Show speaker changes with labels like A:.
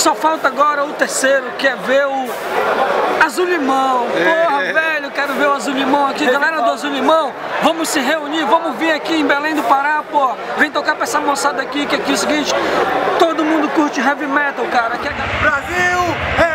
A: Só falta agora o terceiro, que é ver o Azul Limão. Porra,
B: É.
A: velho, quero ver o Azul Limão aqui. Galera do Azul Limão, vamos se reunir, vamos vir aqui em Belém do Pará, pô. Vem tocar pra essa moçada aqui, que é aqui é o seguinte, todo mundo curte heavy metal, cara. Que é...
B: Brasil é